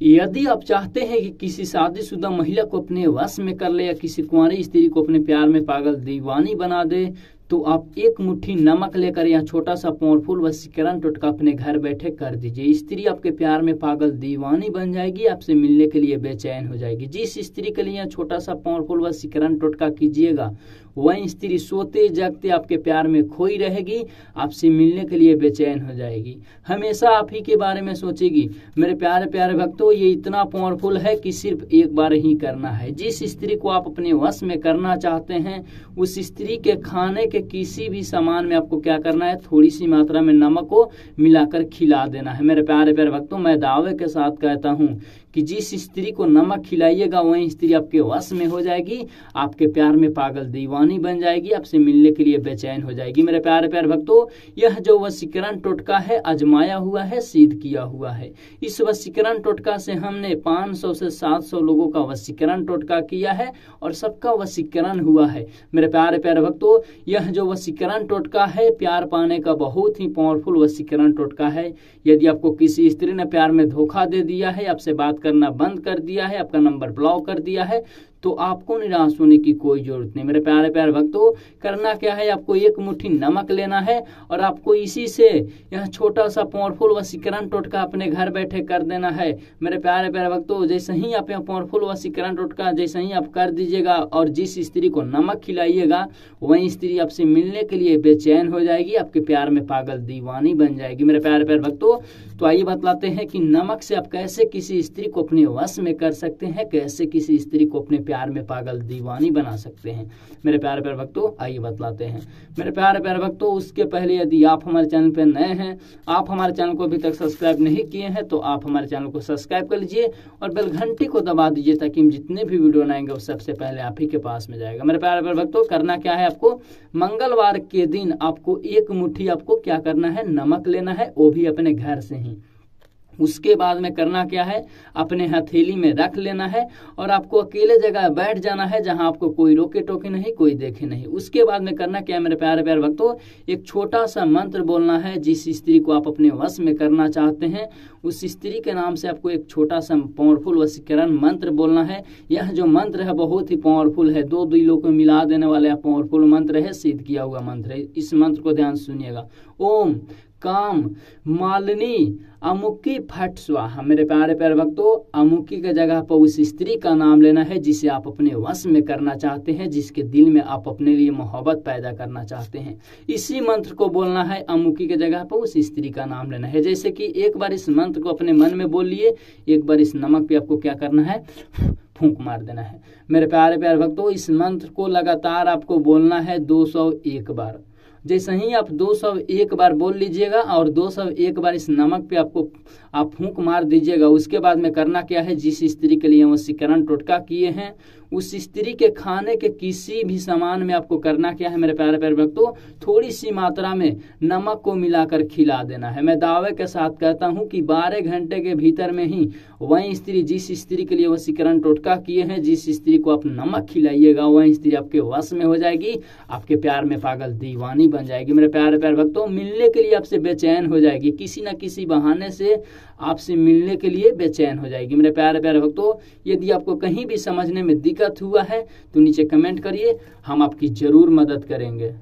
यदि आप चाहते हैं कि किसी शादीशुदा महिला को अपने वश में कर ले या किसी कुंवारी स्त्री को अपने प्यार में पागल दीवानी बना दे तो आप एक मुट्ठी नमक लेकर या छोटा सा पावरफुल वसीकरण टोटका अपने घर बैठे कर दीजिए। स्त्री आपके प्यार में पागल दीवानी बन जाएगी, आपसे मिलने के लिए बेचैन हो जाएगी। जिस स्त्री के लिए छोटा सा पावरफुल वसीकरण टोटका कीजिएगा वही स्त्री सोते जगते आपके प्यार में खोई रहेगी, आपसे मिलने के लिए बेचैन हो जाएगी। हमेशा आप ही के बारे में सोचेगी, मेरे प्यारे प्यारे भक्तों, ये इतना पावरफुल है कि सिर्फ़ एक बार ही करना है। जिस स्त्री को आप अपने वश में करना चाहते हैं, उस स्त्री के खाने के किसी भी सामान में आपको क्या करना है? थोड़ी सी मात्रा में नमक को मिलाकर खिला देना है। मेरे प्यारे प्यारे भक्तों, मैं दावे के साथ कहता हूँ कि जिस स्त्री को नमक खिलाइएगा, वही स्त्री आपके वश में हो जाएगी, आपके प्यार में पागल दीवानी बन जाएगी, आपसे मिलने के लिए बेचैन हो जाएगी। मेरे प्यार प्यार भक्तों, यह जो वशीकरण टोटका है, आजमाया हुआ है सिद्ध किया हुआ है। इस वशीकरण टोटका से हमने 500 से 700 लोगों का वशीकरण टोटका किया है और सबका वशीकरण हुआ है। मेरे प्यारे, प्यार भक्तों, यह जो वशीकरण टोटका है, प्यार पाने का बहुत ही पावरफुल वशीकरण टोटका है। यदि आपको किसी स्त्री ने प्यार में धोखा दे दिया है, आपसे बात करना बंद कर दिया है आपका नंबर ब्लॉक कर दिया है तो आपको निराश होने की कोई ज़रूरत नहीं। मेरे प्यारे प्यारे भक्तों, करना क्या है? आपको एक मुट्ठी नमक लेना है और आपको इसी से यह छोटा सा पावरफुल वसीकरण टोटका अपने घर बैठे कर देना है। मेरे प्यारे प्यारे भक्तों, जैसे ही आप यह पावरफुल वसीकरण टोटका, जैसे ही आप कर दीजिएगा और जिस स्त्री को नमक खिलाइएगा, वही स्त्री आपसे मिलने के लिए बेचैन हो जाएगी, आपके प्यार में पागल दीवानी बन जाएगी। मेरे प्यारे प्यारे भक्तों तो आइए बतलाते हैं कि नमक से आप कैसे किसी स्त्री को अपने वश में कर सकते हैं, कैसे किसी स्त्री को अपने प्यार में पागल दीवानी बना सकते हैं। मेरे प्यारे प्यारे भक्तों, आइए बतलाते हैं। मेरे प्यारे प्यारे भक्तों, उसके पहले यदि आप हमारे चैनल पर नए हैं, आप हमारे चैनल को अभी तक सब्सक्राइब नहीं किए हैं तो आप हमारे चैनल को सब्सक्राइब कर लीजिए और बेल घंटी को दबा दीजिए ताकि हम जितने भी वीडियो बनाएँगे, वो सबसे पहले आप ही के पास में जाएगा। मेरे प्यारे प्यारे भक्तों, करना क्या है आपको? मंगलवार के दिन आपको एक मुट्ठी आपको क्या करना है? नमक लेना है, वो भी अपने घर से ही। उसके बाद में करना क्या है? अपने हथेली में रख लेना है और आपको अकेले जगह बैठ जाना है जहाँ आपको कोई रोके टोके नहीं, कोई देखे नहीं। उसके बाद में करना क्या है मेरे प्यारे प्यारे भक्तों? एक छोटा सा मंत्र बोलना है जिस स्त्री को आप अपने वश में करना चाहते हैं। उस स्त्री के नाम से आपको एक छोटा सा पावरफुल वशीकरण मंत्र बोलना है। यह जो मंत्र है, बहुत ही पावरफुल है। दो दिलों को मिला देने वाला पावरफुल मंत्र है। सिद्ध किया हुआ मंत्र है। इस मंत्र को ध्यान सुनिएगा। ओम, काम, मालिनी, अमुकी, फट, स्वाहा। मेरे प्यारे प्यारे भक्तों अमुकी के जगह पर उस स्त्री का नाम लेना है जिसे आप अपने वश में करना चाहते हैं, जिसके दिल में आप अपने लिए मोहब्बत पैदा करना चाहते हैं। इसी मंत्र को बोलना है, अमुकी के जगह पर उस स्त्री का नाम लेना है। जैसे कि एक बार इस मंत्र को अपने मन में बोल लिए, एक बार इस नमक पे आपको क्या करना है? फूंक मार देना है। मेरे प्यारे प्यारे भक्तों इस मंत्र को लगातार आपको बोलना है 201 बार। जैसे ही आप 201 बार बोल लीजिएगा और 201 बार इस नमक पे आपको, आप फूंक मार दीजिएगा। उसके बाद में करना क्या है? जिस स्त्री के लिए वो सिकरण टोटका किए हैं, उस स्त्री के खाने के किसी भी सामान में आपको करना क्या है मेरे प्यारे प्यारे भक्तों? थोड़ी सी मात्रा में नमक को मिलाकर खिला देना है। मैं दावे के साथ कहता हूँ कि 12 घंटे के भीतर में ही वही स्त्री, जिस स्त्री के लिए वसीकरण टोटका किए हैं, जिस स्त्री को आप नमक खिलाइएगा, वही स्त्री आपके वश में हो जाएगी। आपके प्यार में पागल दीवानी बन जाएगी। मेरे प्यारे प्यारे भक्तों, मिलने के लिए आपसे बेचैन हो जाएगी। किसी ना किसी बहाने से आपसे मिलने के लिए बेचैन हो जाएगी। मेरे प्यारे प्यारे भक्तों, यदि आपको कहीं भी समझने में दिक्कत हुआ है तो नीचे कमेंट करिए। हम आपकी ज़रूर मदद करेंगे।